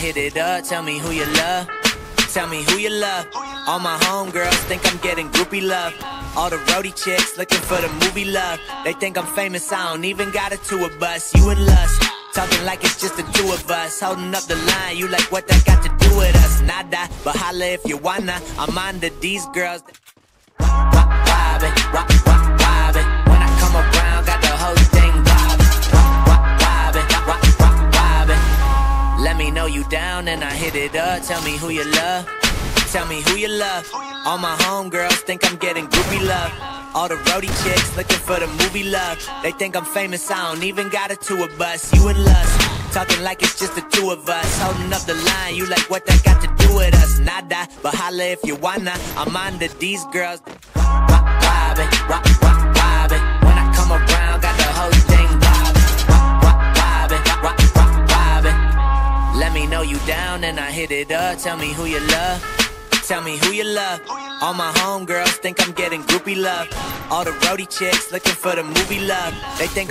it up. Tell me who you love. Tell me who you love. All my homegirls think I'm getting groupie love. All the roadie chicks looking for the movie love. They think I'm famous, I don't even got a tour bus. You and Lust, talking like it's just the two of us. Holding up the line, you like what that got to do with us? Nada, but holla if you wanna. I'm under these girls. Vibing, vibing, vibing. Down and I hit it up. Tell me who you love. Tell me who you love. All my homegirls think I'm getting groupie love. All the roadie chicks looking for the movie love. They think I'm famous, I don't even got a tour bus. You and Lust, talking like it's just the two of us. Holding up the line, you like what that got to do with us? Nada, but holla if you wanna. I'm under these girls. Down and I hit it up. Tell me who you love. Tell me who you love. All my homegirls think I'm getting groupie love. All the roadie chicks looking for the movie love. They think I'm